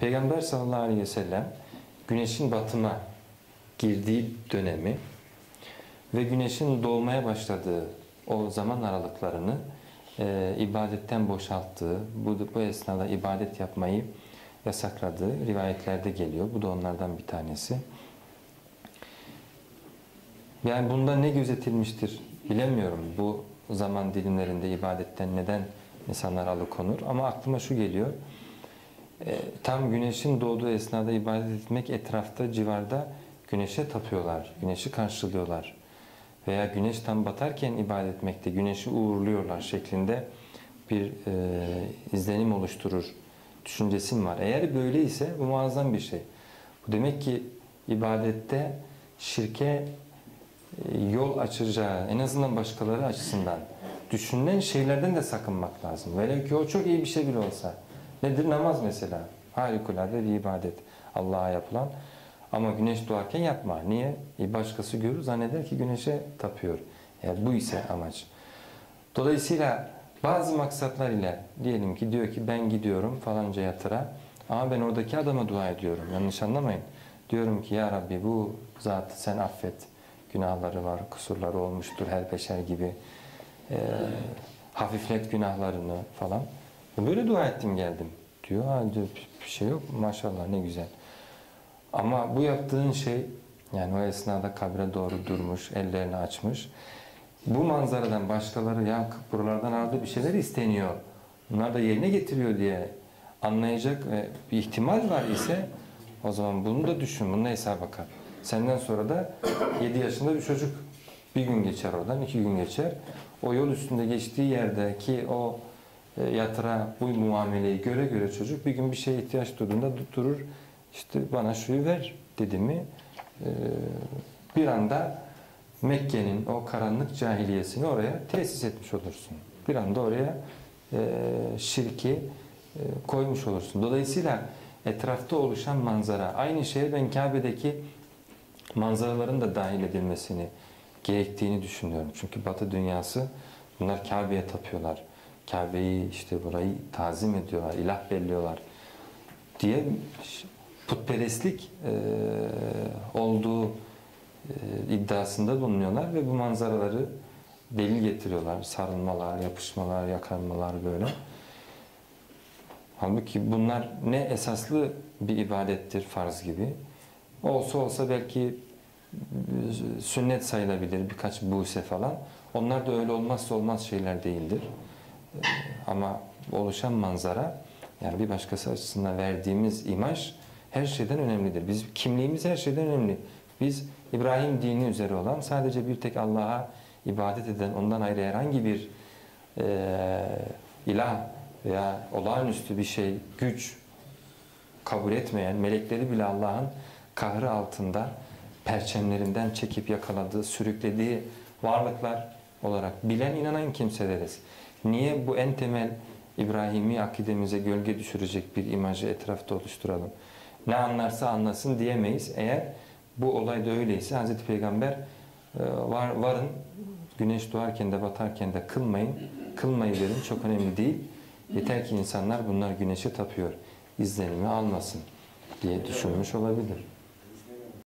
Peygamber sallallahu aleyhi ve sellem güneşin batıma girdiği dönemi ve güneşin doğmaya başladığı o zaman aralıklarını e, ibadetten boşalttığı, bu, bu esnada ibadet yapmayı yasakladığı rivayetlerde geliyor. Bu da onlardan bir tanesi. Yani bunda ne gözetilmiştir bilemiyorum. Bu zaman dilimlerinde ibadetten neden insanlar alıkonur? Ama aklıma şu geliyor. E, tam güneşin doğduğu esnada ibadet etmek etrafta, civarda güneşe tapıyorlar, güneşi karşılıyorlar. Veya güneş tam batarken ibadet etmekte, güneşi uğurluyorlar şeklinde bir e, izlenim oluşturur düşüncesim var. Eğer böyleyse bu muazzam bir şey. Bu demek ki ibadette şirke e, yol açacağı, en azından başkaları açısından düşünülen şeylerden de sakınmak lazım. Velev ki o çok iyi bir şey bile olsa. Nedir? Namaz mesela. Harikulade bir ibadet. Allah'a yapılan. Ama güneş doğarken yapma. Niye? E başkası görür zanneder ki güneşe tapıyor. Yani bu ise amaç. Dolayısıyla bazı maksatlar ile diyelim ki diyor ki ben gidiyorum falanca yatıra ama ben oradaki adama dua ediyorum. Yanlış anlamayın. Diyorum ki ya Rabbi bu zatı sen affet. Günahları var, kusurları olmuştur her beşer gibi. Ee, hafiflet günahlarını falan. Böyle dua ettim geldim. Diyor ha diyor bir şey yok maşallah ne güzel. Ama bu yaptığın şey yani o esnada kabre doğru durmuş, ellerini açmış. Bu manzaradan başkaları ya buralardan arada bir şeyler isteniyor. Bunlar da yerine getiriyor diye anlayacak ve bir ihtimal var ise o zaman bunu da düşün, bunu da hesaba kat. Senden sonra da 7 yaşında bir çocuk bir gün geçer oradan, iki gün geçer. O yol üstünde geçtiği yerdeki o e, yatıra bu muameleyi göre göre çocuk bir gün bir şeye ihtiyaç duyduğunda durur. İşte bana şuyu ver dedi mi e, bir anda Mekke'nin o karanlık cahiliyesini oraya tesis etmiş olursun. Bir anda oraya e, şirki e, koymuş olursun. Dolayısıyla etrafta oluşan manzara aynı şeye ben Kabe'deki manzaraların da dahil edilmesini gerektiğini düşünüyorum. Çünkü Batı dünyası bunlar Kabe'ye tapıyorlar. Kabe'yi işte burayı tazim ediyorlar, ilah belliyorlar diye putperestlik e, olduğu e, iddiasında bulunuyorlar ve bu manzaraları delil getiriyorlar. Sarılmalar, yapışmalar, yakarmalar böyle. Halbuki bunlar ne esaslı bir ibadettir farz gibi. Olsa olsa belki sünnet sayılabilir birkaç buse falan. Onlar da öyle olmazsa olmaz şeyler değildir. Ama oluşan manzara yani bir başkası açısından verdiğimiz imaj her şeyden önemlidir. Biz kimliğimiz her şeyden önemli. Biz İbrahim dini üzere olan sadece bir tek Allah'a ibadet eden ondan ayrı herhangi bir e, ilah veya olağanüstü bir şey, güç kabul etmeyen melekleri bile Allah'ın kahrı altında perçemlerinden çekip yakaladığı, sürüklediği varlıklar olarak bilen, inanan kimseleriz. Niye bu en temel İbrahimi akidemize gölge düşürecek bir imajı etrafta oluşturalım? Ne anlarsa anlasın diyemeyiz. Eğer bu olay da öyleyse Hz. Peygamber e, var, varın güneş doğarken de batarken de kılmayın. Kılmayı verin çok önemli değil. Yeter ki insanlar bunlar güneşe tapıyor. izlenimi almasın diye düşünmüş olabilir.